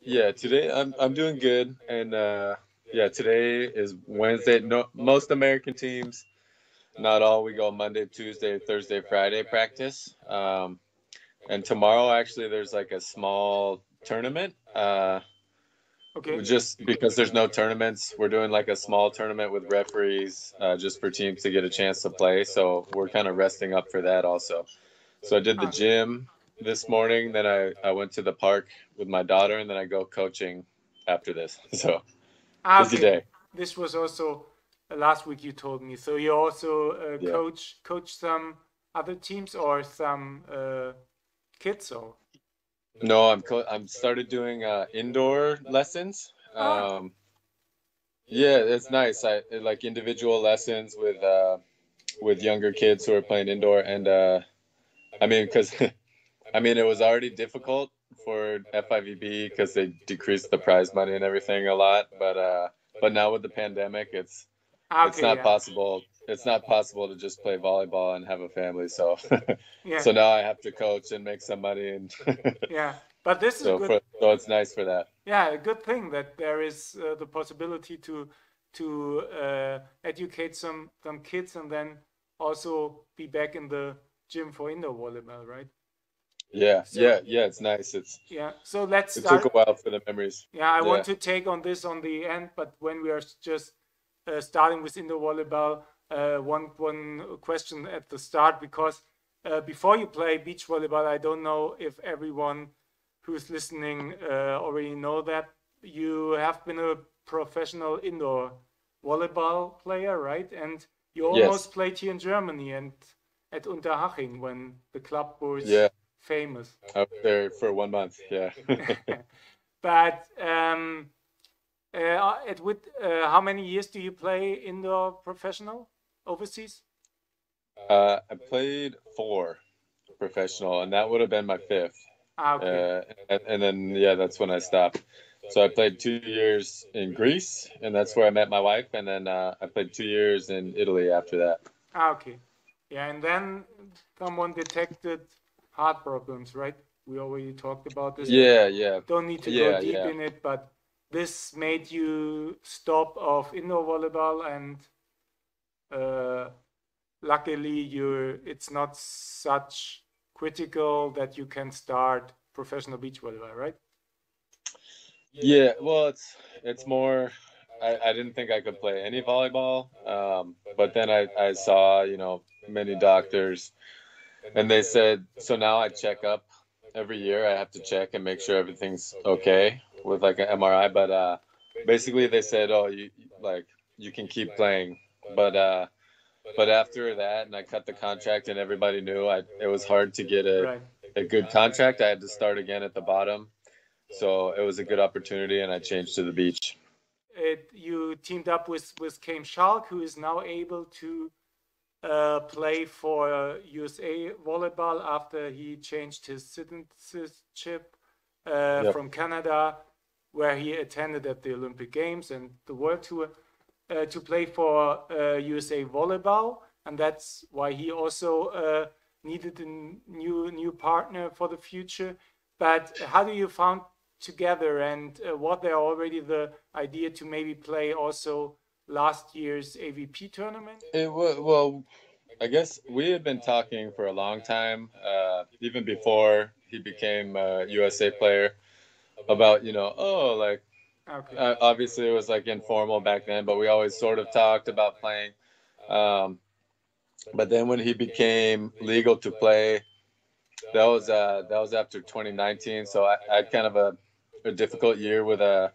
Yeah, today I'm I'm doing good, and uh, yeah, today is Wednesday. No, most American teams, not all. We go Monday, Tuesday, Thursday, Friday practice. Um, and tomorrow actually there's like a small tournament. Uh, Okay. just because there's no tournaments, we're doing like a small tournament with referees, uh, just for teams to get a chance to play. So we're kind of resting up for that also. So I did the gym this morning, then I, I went to the park with my daughter, and then I go coaching after this. So Ah, busy day. This was also uh, last week you told me. So you also uh, Yeah. coach coach some other teams or some uh, kids or No, I'm co- I'm started doing uh, indoor lessons. Um, yeah, it's nice. I like individual lessons with uh, with younger kids who are playing indoor, and uh, I mean, because I mean, it was already difficult for FIVB because they decreased the prize money and everything a lot, but uh, but now with the pandemic, it's Ah, it's not yeah. possible. It's not possible to just play volleyball and have a family. So Yeah. so now I have to coach and make some money, and yeah. But this is so good. for, so it's nice for that. yeah, a good thing that there is uh, the possibility to to uh, educate some some kids and then also be back in the gym for indoor volleyball, right? Yeah, So- yeah, yeah. It's nice. It's Yeah. So let's it start. took a while for the memories. Yeah, I want to take on this on the end, but when we are just uh, starting with indoor volleyball, uh, one one question at the start because uh, before you play beach volleyball, I don't know if everyone who's listening uh, already know that you have been a professional indoor volleyball player, right? And you Yes. almost played here in Germany and at Unterhaching when the club was Yeah. Famous. I was there for one month. Yeah. but um, uh, at with uh, how many years do you play indoor professional overseas? uh, I played four professional, and that would have been my fifth. Ah, okay. Uh, and, and then yeah, that's when I stopped. So I played two years in Greece, and that's where I met my wife. And then uh, I played two years in Italy after that. ah, okay. Yeah, and then someone detected heart problems, right? We already talked about this. Yeah, yeah, Don't need to Yeah, go deep yeah. in it, but this made you stop of indoor volleyball, and uh, luckily, you it's not such critical that you can start professional beach volleyball, right? yeah. Well, it's it's more. I, I didn't think I could play any volleyball, um, but then I, I saw you know many doctors, and they said so now I check up every year. I have to check and make sure everything's okay with like an MRI. But uh, basically, they said, oh, you like you can keep playing, but uh, but after that, and I cut the contract, and everybody knew I it was hard to get a, a good contract. I had to start again at the bottom, so it was a good opportunity, and I changed to the beach. it, you teamed up with with Chaim Schalk, who is now able to uh, play for USA volleyball after he changed his citizenship uh, Yep. from Canada, where he attended at the Olympic Games and the World Tour, uh, to play for uh, USA volleyball, and that's why he also uh, needed a new new partner for the future. But how do you found together, and uh, what there already the idea to maybe play also last year's AVP tournament? It was well, I guess we had been talking for a long time, uh, even before he became a USA player, about you know, oh, like Okay. uh, obviously it was like informal back then, but we always sort of talked about playing. Um, but then when he became legal to play, that was uh, that was after 2019. So I, I had kind of a, a difficult year with uh,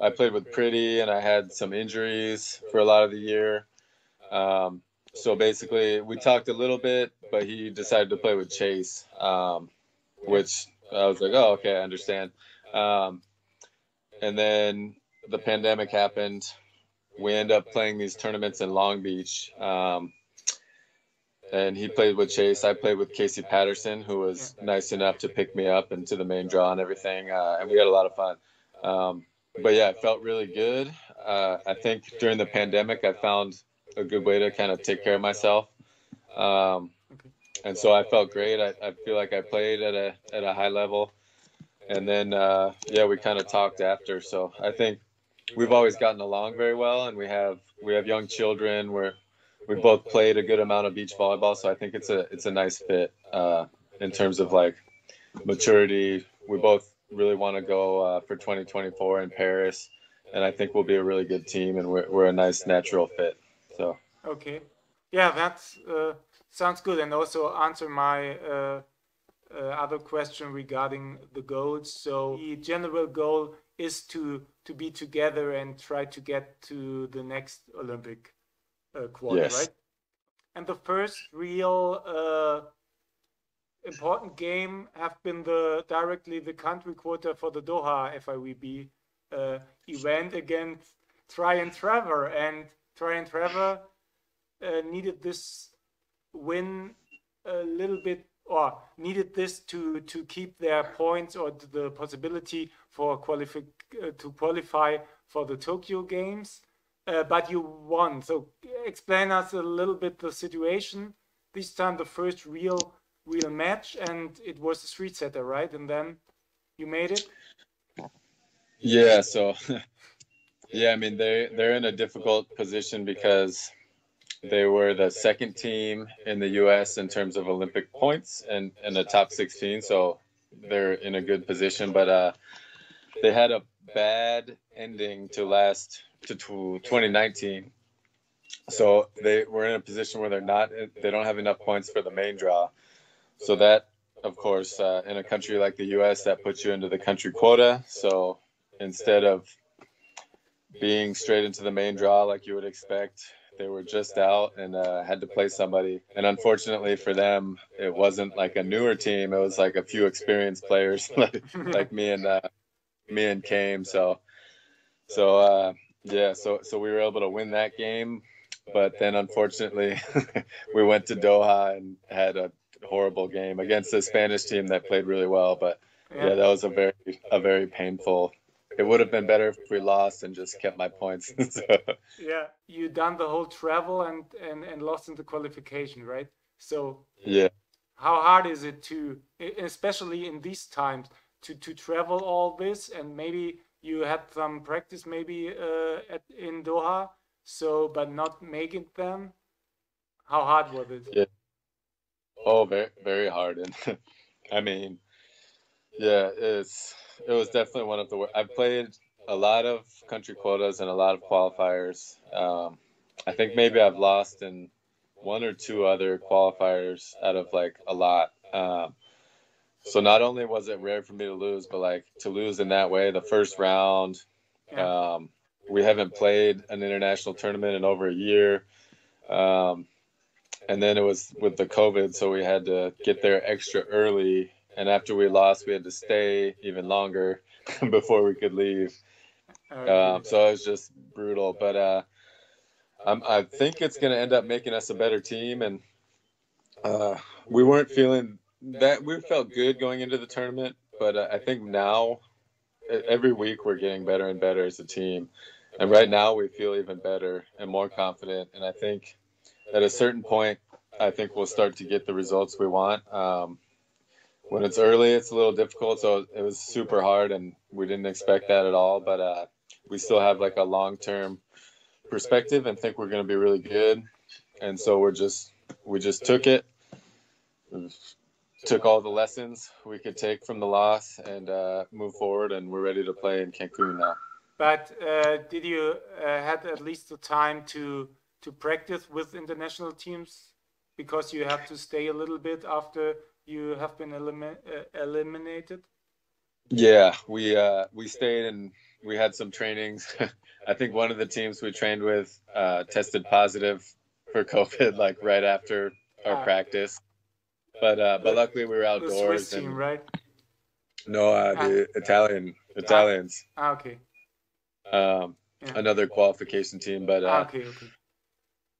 I played with Priddy and I had some injuries for a lot of the year. Um, so basically, we talked a little bit, but he decided to play with Chase, um, which I was like, oh, okay, I understand. Um, and then the pandemic happened. We end up playing these tournaments in Long Beach. Um, and he played with Chase. I played with Casey Patterson, who was nice enough to pick me up into the main draw and everything. Uh, and we had a lot of fun. But yeah, it felt really good. Uh, I think during the pandemic, I found a good way to kind of take care of myself. Um, and so I felt great. I, I feel like I played at a at a high level, and then uh, yeah, we kind of talked after. So I think we've always gotten along very well, and we have we have young children. We're we both played a good amount of beach volleyball, so I think it's a it's a nice fit uh, in terms of like maturity. We both really want to go uh, for 2024 in Paris, and I think we'll be a really good team, and we're we're a nice natural fit. So okay, yeah, that uh, sounds good, and also answer my uh, uh, other question regarding the goals. So the general goal is to to be together and try to get to the next Olympic uh, quarter, Yes. right? And the first real uh, important game have been the directly the country quota for the Doha FIVB uh, event against Tri and Trevor, and Tri and Trevor uh, needed this win a little bit or needed this to to keep their points or the possibility for qualify uh, to qualify for the Tokyo Games. Uh, but you won. So explain us a little bit the situation. This time the first real real match, and it was a street setter, right? And then you made it. yeah, so yeah, I mean they they're in a difficult position because they were the second team in the U.S. in terms of Olympic points and in the top 16, so they're in a good position. But uh, they had a bad ending to last to 2019, so they were in a position where they're not they don't have enough points for the main draw. So that, of course, uh, in a country like the U.S., that puts you into the country quota. So instead of being straight into the main draw like you would expect, they were just out and uh, had to play somebody. And unfortunately for them, it wasn't like a newer team. It was like a few experienced players, like, like me and uh, me and Chaim. So, so uh, yeah, so so we were able to win that game, but then unfortunately, we went to Doha and had a horrible game against a Spanish team that played really well. But yeah, that was a very a very painful. It would have been better if we lost and just kept my points. So, yeah. You done the whole travel and and and lost in the qualification, right? So yeah. how hard is it to especially in these times to to travel all this and maybe you had some practice maybe uh, at in Doha so but not making them. how hard was it Yeah. Oh, very very hard, and I mean, yeah, it's it was definitely one of the. wor- I've played a lot of country quotas and a lot of qualifiers. Um, I think maybe I've lost in one or two other qualifiers out of like a lot. Um, so not only was it rare for me to lose, but like to lose in that way, the first round. Um, we haven't played an international tournament in over a year. Um, and then it was with the COVID, so we had to get there extra early. And after we lost, we had to stay even longer before we could leave. Um, so it was just brutal. But uh, I'm, I think it's going to end up making us a better team. And uh, we weren't feeling that we felt good going into the tournament, but uh, I think now every week we're getting better and better as a team. And right now we feel even better and more confident. And I think at a certain point, I think we'll start to get the results we want. Um, when it's early, it's a little difficult. So it was super hard, and we didn't expect that at all. But uh, we still have like a long term perspective and think we're going to be really good. And so we're just we just took it, took all the lessons we could take from the loss, and uh, move forward. And we're ready to play in Cancun now. But uh, did you uh, had at least the time to to practice with international teams because you have to stay a little bit after you have been elimi uh, eliminated? Yeah, we uh, we stayed and we had some trainings. I think one of the teams we trained with uh, tested positive for COVID, like right after our Ah. practice. But uh, but luckily we were The outdoors. Swiss team, right? no, uh, the Italian Italians, Ah, okay. um, Yeah. another qualification team. But Ah, uh, okay, okay.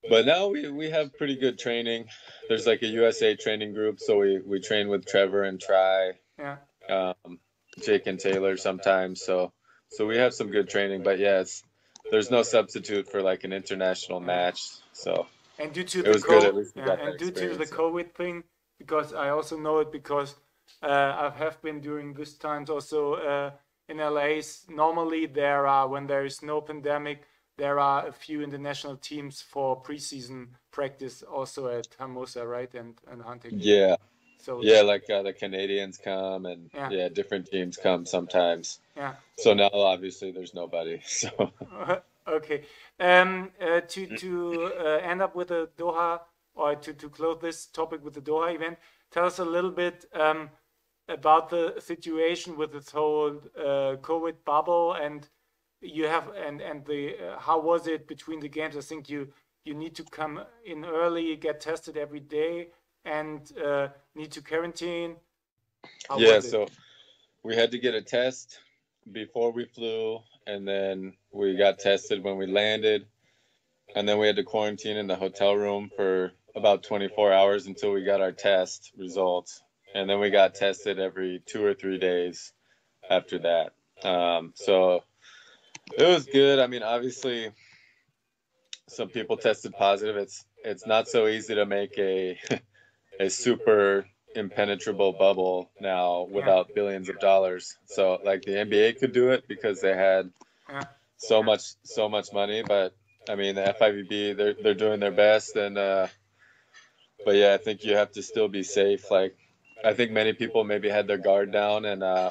But now we, we have pretty good training. There's like a USA training group, so we we train with Trevor and Tri. Yeah. um, Jake and Taylor sometimes. So so we have some good training, but yeah, it's there's no substitute for like an international match. So And due to It the was good, at least we yeah, and due to the. COVID thing, because I also know it because Uh, I have been during this times also uh, in LA. Normally, there are when there is no pandemic, there are a few international teams for preseason practice also at Hermosa, right? And and hunting. Yeah. So yeah, like uh, the Canadians come and yeah. yeah. different teams come sometimes. Yeah. So now obviously there's nobody. So. okay. Um, uh, to to uh, end up with the Doha or to to close this topic with the Doha event, tell us a little bit um, about the situation with this whole uh, COVID bubble and you have and and the uh, how was it between the games? I think you you need to come in early, get tested every day, and uh, need to quarantine. How yeah, so we had to get a test before we flew, and then we got tested when we landed, and then we had to quarantine in the hotel room for about 24 hours until we got our test results, and then we got tested every two or three days after that. Um, so it was good. I mean, obviously, some people tested positive. It's it's not so easy to make a a super impenetrable bubble now without billions of dollars. So like the NBA could do it because they had so much so much money, but I mean the FIVB they're they're doing their best and uh but yeah, I think you have to still be safe. Like I think many people maybe had their guard down and uh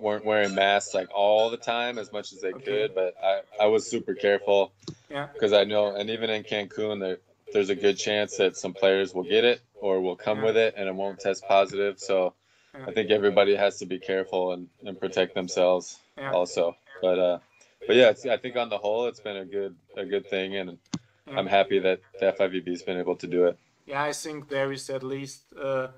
weren't wearing masks like all the time as much as they okay. could, but I, I was super careful. Yeah. Because I know, and even in Cancun, there, there's a good chance that some players will get it or will come yeah. with it and it won't test positive. So yeah. I think everybody has to be careful and, and protect themselves yeah. also. But uh, but yeah, I think on the whole, it's been a good a good thing, and I'm happy that the FIVB has been able to do it. Yeah, I think there is at least. Uh,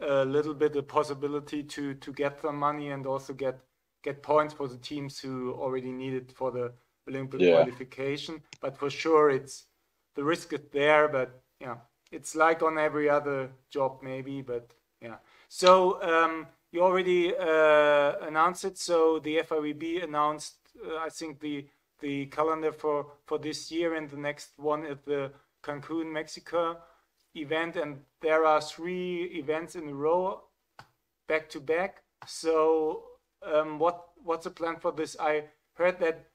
a little bit a possibility to to get some money and also get get points for the teams who already need it for the Olympic yeah. qualification. But for sure, it's the risk is there. But yeah, it's like on every other job maybe. But yeah, so um, you already uh, announced it. So the FIVB announced, uh, I think the the calendar for for this year and the next one at the Cancun, Mexico event and there are three events in a row back to back. So um, what what's the plan for this? I heard that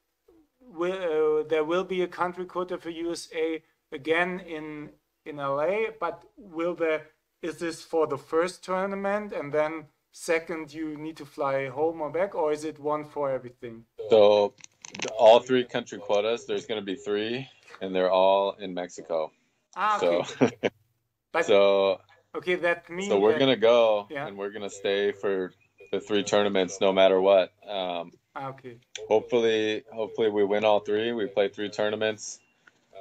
will, uh, there will be a country quota for usa again in in la but will there is this for the first tournament? And then second you need to fly home or back or is it one for everything? So all three country quotas there's going to be three and they're all in mexico. Ah, okay. so But, so okay, that means so we're that, gonna go yeah. and we're gonna stay for the three tournaments no matter what. Um, ah, okay. Hopefully, hopefully we win all three. We play three tournaments.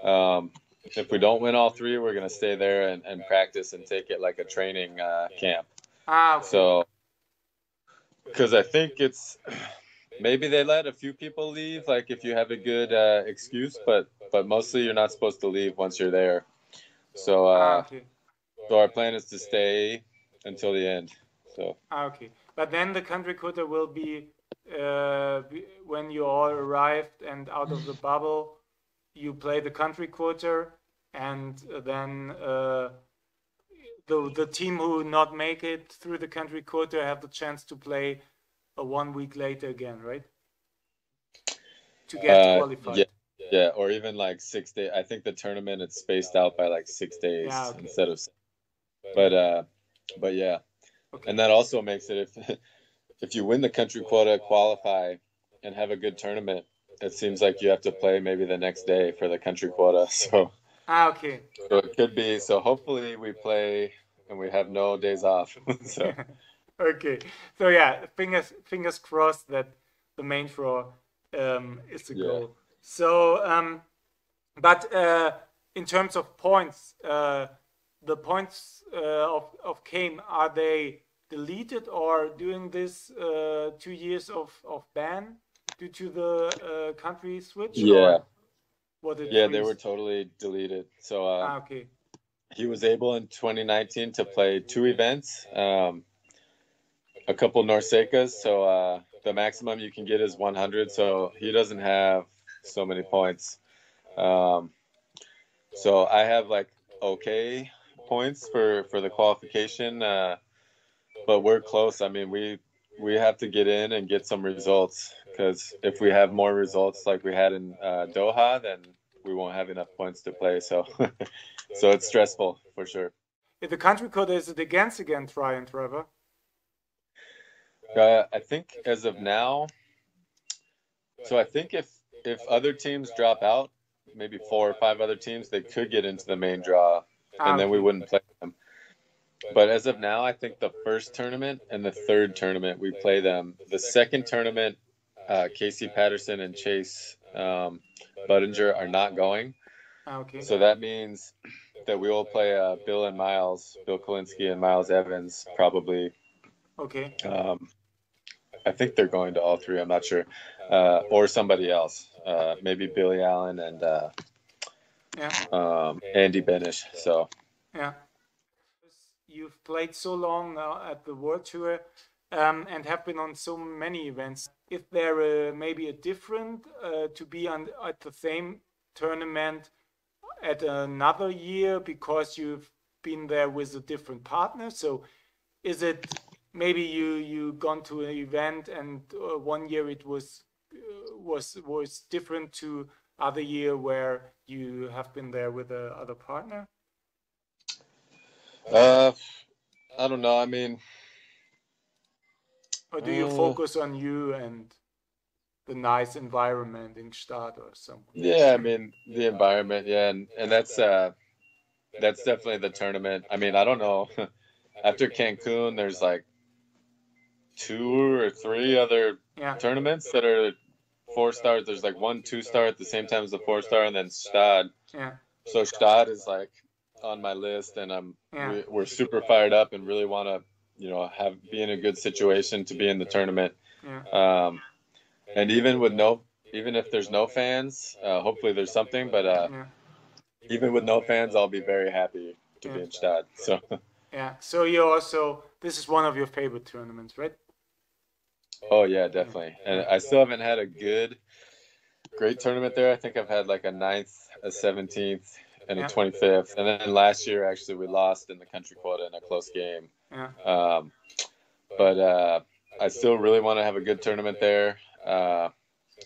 Um, if we don't win all three, we're gonna stay there and, and practice and take it like a training uh, camp. Ah, okay. So, because I think it's maybe they let a few people leave, like if you have a good uh, excuse, but but mostly you're not supposed to leave once you're there. So uh, ah, okay. So our plan is to stay until the end. So. Ah, okay, but then the country quota will be uh, when you all arrived and out of the bubble, you play the country quota, and then uh, the the team who not make it through the country quota have the chance to play a one week later again, right? To get uh, qualified. Yeah. Yeah, or even like six days. I think the tournament is spaced out by like six days yeah, okay. instead of. But uh, but yeah, okay. and that also makes it if if you win the country quota, qualify, and have a good tournament, it seems like you have to play maybe the next day for the country quota. So. Ah, okay. So it could be. So hopefully we play and we have no days off. so. okay. So yeah, fingers fingers crossed that the main draw um, is the yeah. goal. So, um, but uh, in terms of points, uh, the points uh, of of Chaim are they deleted or during this uh, two years of of ban due to the uh, country switch? Yeah. yeah, they were totally deleted. So uh, ah, okay. He was able in 2019 to play two events, um, a couple NORCECAs. So the maximum you can get is 100. So he doesn't have so many points. Um, so I have like okay points for for the qualification. Uh, but we're close. I mean, we we have to get in and get some results because if we have more results like we had in uh, Doha, then we won't have enough points to play. So, so it's stressful for sure. If the country code is it against against and Trevor? Uh, I think as of now, so I think if if other teams drop out, maybe four or five other teams, they could get into the main draw, and then we wouldn't play them. But as of now, I think the first tournament and the third tournament we play them. The second tournament, uh, Casey Patterson and Chase um, Budinger are not going. Okay. So that means that we will play uh, Bill and Miles, Bill Kolinske and Miles Evans, probably. Okay. Um, I think they're going to all three. I'm not sure, uh, or somebody else, uh, maybe Billy Allen and uh, Yeah. um, Andy Benesh. So Yeah. You've played so long now at the World Tour um, and have been on so many events. Is there uh, maybe a different uh, to be on at the same tournament at another year because you've been there with a different partner? So is it maybe you you gone to an event and uh, one year it was uh, was was different to other year where you have been there with a other partner? uh, I don't know. I mean, Or do you Uh, focus on you and the nice environment in Gstaad or something? yeah, I mean the environment, yeah, and and that's uh, that's definitely the tournament. I mean, I don't know. After Cancun, there's like two or three other Yeah, tournaments that are four stars. There's like one two star at the same time as the four star, and then Gstaad. yeah, So Gstaad is like on my list, and I'm Yeah. we, we're super fired up and really want to, you know, have be in a good situation to be in the tournament. yeah, Um, and even with no, even if there's no fans, uh, hopefully there's something. But uh, yeah, even with no fans, I'll be very happy to be in Gstaad. So yeah. So you also this is one of your favorite tournaments, right? Oh yeah, definitely. And I still haven't had a good, great tournament there. I think I've had like a ninth, a seventeenth, and a twenty fifth. And then last year, actually, we lost in the country quota in a close game. Yeah, Um, but uh, I still really want to have a good tournament there uh,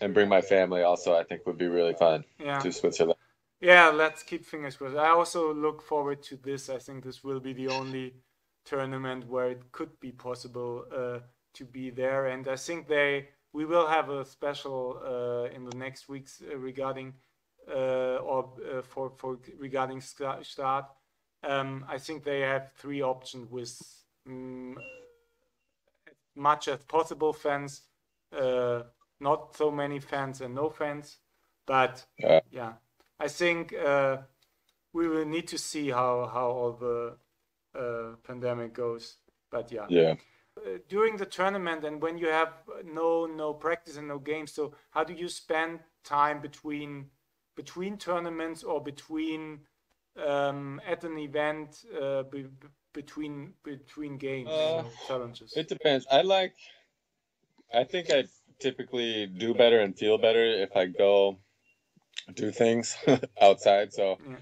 and bring my family. Also, I think would be really fun yeah, to Switzerland. yeah. Let's keep fingers crossed. I also look forward to this. I think this will be the only tournament where it could be possible uh, to be there, and I think they we will have a special uh, in the next weeks uh, regarding uh, or uh, for for regarding Gstaad. Um, I think they have three options with mm, as much as possible fans, uh, not so many fans and no fans, but Yeah. yeah, I think uh, we will need to see how how all the uh, pandemic goes. But yeah, Yeah. During the tournament and when you have no no practice and no games so how do you spend time between between tournaments or between um, at an event uh, be- between between games Uh, challenges It depends. I like. I think I typically do better and feel better if I go do things outside. So Yeah.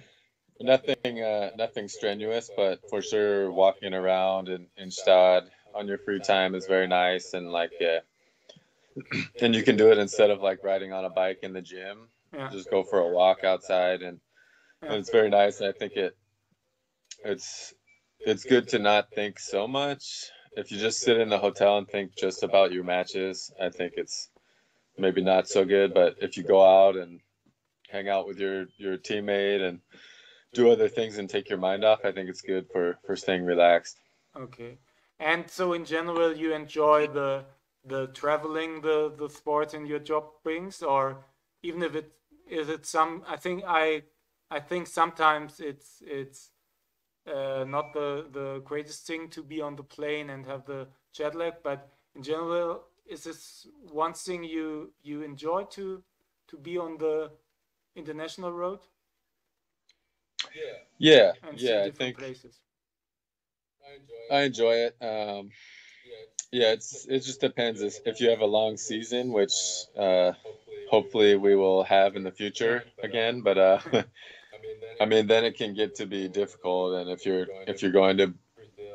nothing, uh, nothing strenuous, but for sure, walking around in, in Gstaad on your free time is very nice and like, yeah. and you can do it instead of like riding on a bike in the gym. yeah Just go for a walk outside, and, and it's very nice. And I think it, it's, it's good to not think so much. If you just sit in the hotel and think just about your matches, I think it's maybe not so good. But if you go out and hang out with your your teammate and do other things and take your mind off, I think it's good for for staying relaxed. okay and so in general you enjoy the the traveling the the sport and your job brings or even if it is it some i think i i think sometimes it's it's uh, not the the greatest thing to be on the plane and have the jet lag but in general is this one thing you you enjoy to to be on the international road? Yeah, see yeah, I think places I enjoy it. Um, yeah, it's it just depends if if you have a long season, which uh, hopefully we will have in the future again. But uh, I mean, then it can get to be difficult, and if you're if you're going to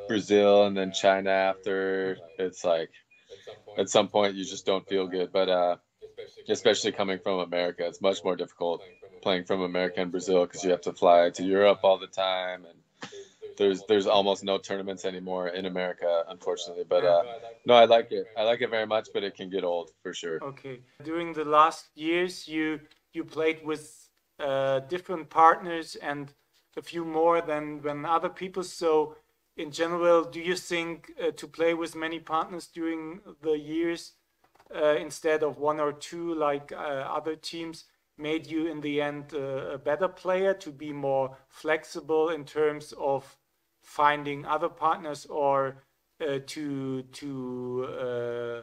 Brazil and then China after, it's like at some point you just don't feel good. But uh, especially coming from America, it's much more difficult playing from America and Brazil because you have to fly to Europe all the time and there's there's almost no tournaments anymore in America, unfortunately. But uh, no, I like it. I like it very much, but it can get old for sure. Okay. During the last years, you you played with uh, different partners and a few more than than other people. So, in general, do you think uh, to play with many partners during the years uh, instead of one or two like uh, other teams? made you in the end uh, a better player to be more flexible in terms of finding other partners or uh, to to uh,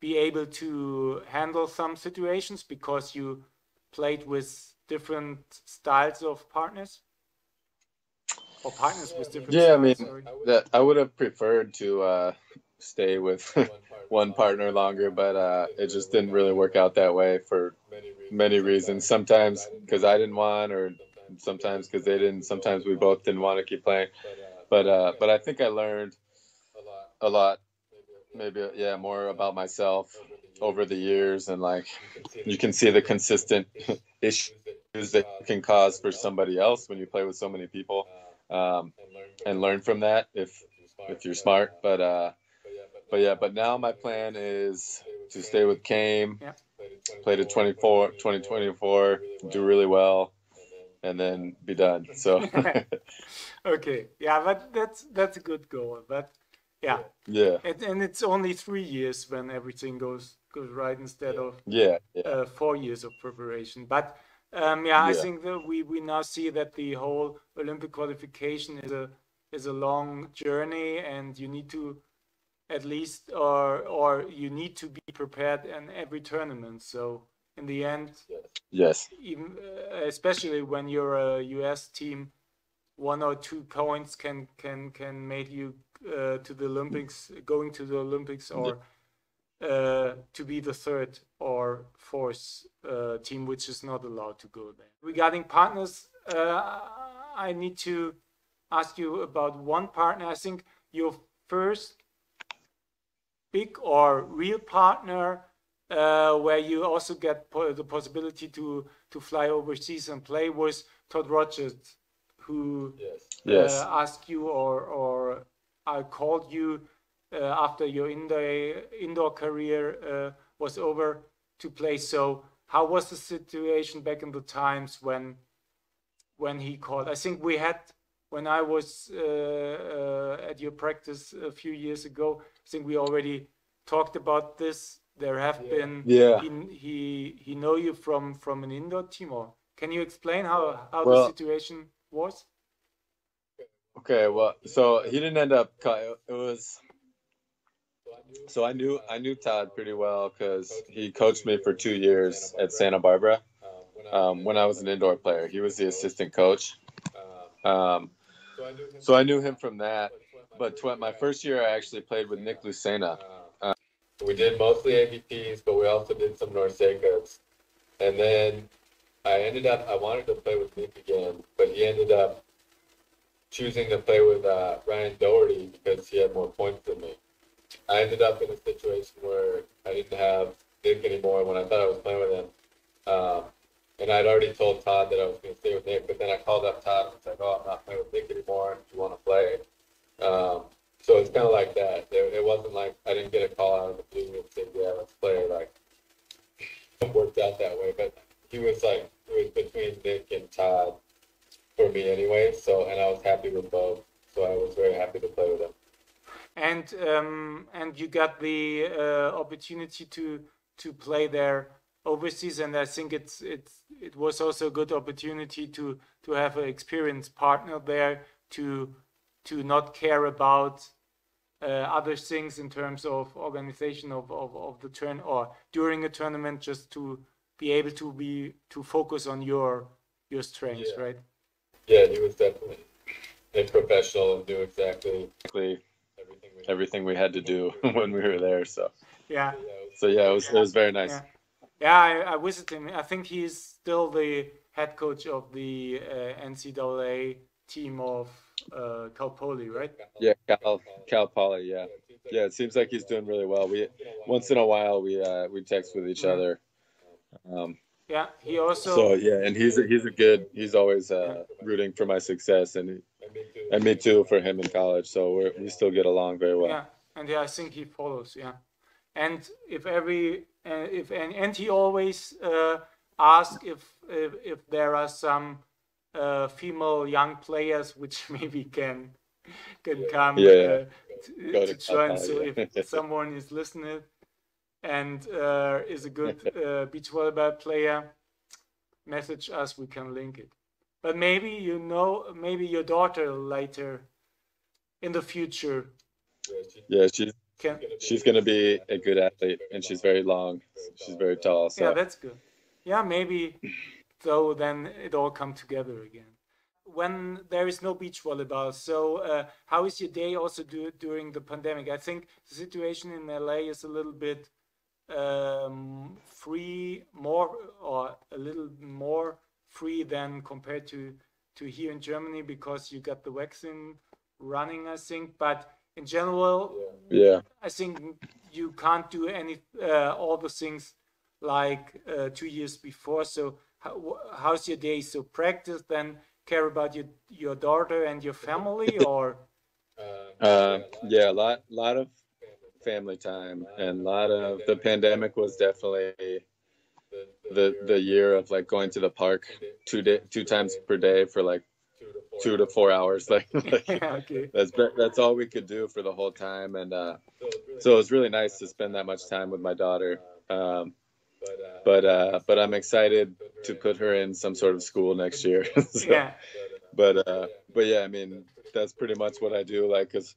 be able to handle some situations because you played with different styles of partners? Or partners with different yeah i mean that i would have preferred to uh, stay with one partner longer but uh, it just didn't really work out that way for many reasons. Sometimes because i didn't want or sometimes because they didn't sometimes we both didn't want to keep playing but uh, but I think I learned a lot, maybe yeah, more about myself over the years, and like you can see the consistent issues that can cause for somebody else when you play with so many people, um, and learn from that. if if you're smart. But uh, but yeah, but now my plan is to stay with Chaim, play to 24, 2024, do really well, and then be done. So okay yeah but that's that's a good goal but yeah yeah, and, and it's only three years when everything goes goes right instead of yeah, yeah. uh, four years of preparation. But um, yeah, I think that we, we now see that the whole Olympic qualification is a is a long journey, and you need to at least or or you need to be prepared in every tournament. So in the end, Yes. even uh, especially when you're a US team, one or two points can can can make you uh, to the Olympics, going to the Olympics, or uh, to be the third or fourth uh, team, which is not allowed to go there. Regarding partners, uh, I need to ask you about one partner. I think your first big or real partner uh, where you also get po- the possibility to to fly overseas and play was Todd Rogers, who Yes. uh, asked you or or I called you uh, after your indoor indoor career uh, was over to play. So how was the situation back in the times when when he called? I think we had when I was uh, uh, at your practice a few years ago. I think we already talked about this. There have been Yeah. he he he know you from from an indoor team or can you explain how how Well- the situation was? Okay. Well, so he didn't end up. co- It was. So I knew I knew Todd pretty well because he coached me for two years at Santa Barbara um, when I was an indoor player. He was the assistant coach. Um, so I knew him from that. But tw- my first year, I actually played with Nick Lucena. We did mostly AVPs, but we also did some NORCECAs. And then I ended up, I wanted to play with Nick again, but he ended up choosing to play with uh, Ryan Doherty because he had more points than me. I ended up in a situation where I didn't have Nick anymore when I thought I was playing with him. Um, and I'd already told Todd that I was going to stay with Nick, but then I called up Todd and was like, "Oh, I'm not playing with Nick anymore. Do you want to play?" Um, so it's kind of like that. It, it wasn't like I didn't get a call out of the blue and say, "Yeah, let's play." Like it worked out that way, but he was like it was between Nick and Todd for me anyway. So and I was happy with both. So I was very happy to play with them. and um, and you got the uh, opportunity to to play there overseas and I think it's it's it was also a good opportunity to to have an experienced partner there to to not care about uh, other things in terms of organization of, of, of the turn or during a tournament just to be able to be to focus on your your strengths Yeah. right Yeah, he was definitely a professional and knew exactly everything we, everything we had to do when we were there. So, yeah so yeah, it was it was very nice. Yeah. Yeah, I, I visited him. I think he's still the head coach of the uh, NCAA team of uh, Cal Poly, right? Yeah, Cal Cal Poly. Yeah, yeah. It seems like he's doing really well. We once in a while we uh, we text with each other. Um, Yeah, he also. so yeah, and he's a, he's a good. He's always uh, rooting for my success, and he, and me too for him in college. So we we still get along very well. Yeah, and yeah, I think he follows. Yeah, and if every uh, if and, and he always uh, asks if, if if there are some uh, female young players which maybe can can come Yeah. uh, Go to, to to join. So if someone is listening and uh, is a good uh, beach volleyball player, message us. We can link it. But maybe you know, maybe your daughter later in the future Yeah, she's can she's gonna be a good athlete, and she's very long. She's very tall. So Yeah, that's good. Yeah, maybe so then it all come together again. When there is no beach volleyball, so uh, how is your day also do, during the pandemic? I think the situation in LA is a little bit um, free, more or a little more free than compared to to here in Germany because you got the vaccine running, I think. But in general, yeah, I think you can't do any uh, all the things like uh, two years before. So how, how's your day? So practice, then care about your your daughter and your family, or? Uh, yeah, a lot lot of family time, and a lot of the pandemic was definitely the the year of like going to the park two day two times per day for like two to four hours. Like, like okay, that's that's all we could do for the whole time and uh so it was really nice to spend that much time with my daughter. Um but uh but i'm excited to put her in some sort of school next year So- yeah, but uh but yeah i mean that's pretty much what i do like because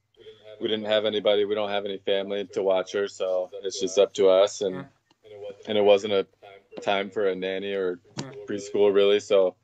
we didn't have anybody we don't have any family to watch her so it's just up to us and Yeah. and it wasn't a time for a nanny or Yeah. preschool really so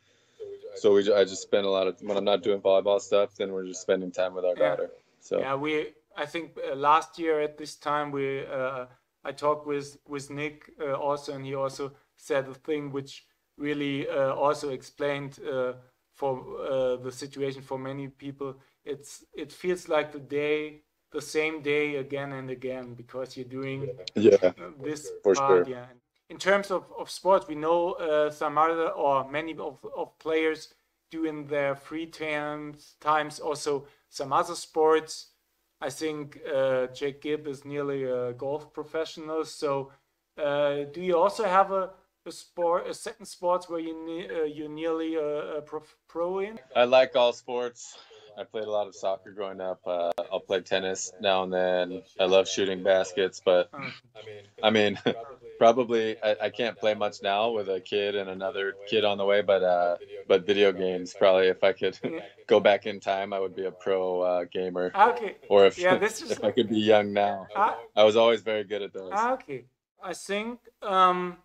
so we i just spend a lot of when i'm not doing volleyball stuff then we're just spending time with our Yeah. daughter so yeah. We I think uh, last year at this time we uh, I talked with with Nick uh, also, and he also said a thing which really uh, also explained uh, for uh, the situation for many people. It's it feels like the day the same day again and again because you're doing yeah this For part, sure. yeah. In terms of, of sports, we know uh, some other or many of, of players do in their free times times also some other sports. I think uh, Jake Gibb is nearly a golf professional. So, uh, do you also have a, a sport, a second sports where you ne- uh, you're nearly a, a prof- pro in? i like all sports. I played a lot of soccer growing up. Uh, i'll play tennis now and then. I love shooting baskets but Uh, i mean probably I, I can't play much now with a kid and another kid on the way but uh but video games probably if i could go back in time i would be a pro uh, gamer. Okay. or if, Yeah, this is- if i could be young now. Ah, i was always very good at those. Okay. I think um,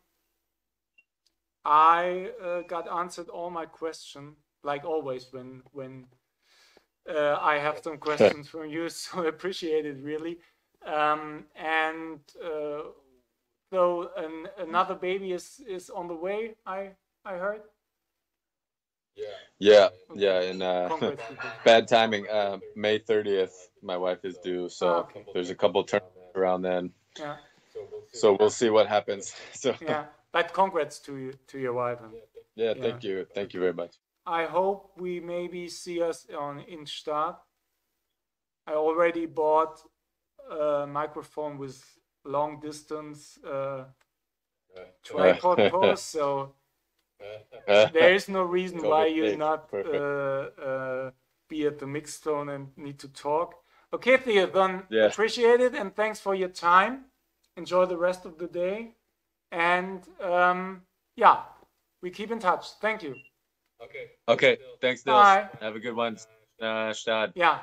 I uh, got answered all my question, like always when when uh, I have some questions from you. So I appreciate it really. Um, and uh, so an, another baby is is on the way. I I heard. yeah yeah and uh bad timing uh may 30th my wife is due so Ah, okay. there's a couple turns around then yeah, so we'll see what happens so yeah. But congrats to you to your wife. And yeah thank you thank you very much I hope we maybe see us on in Gstaad. I already bought a microphone with long distance uh, tripod pose, so there is no reason why you not uh, uh, be at the mix zone and need to talk. Okay, Theo, then Yes. appreciate it and thanks for your time. Enjoy the rest of the day, and um, yeah, we keep in touch. Thank you. okay Okay. thanks Nils. Bye. have a good one uh Gstaad. Yeah.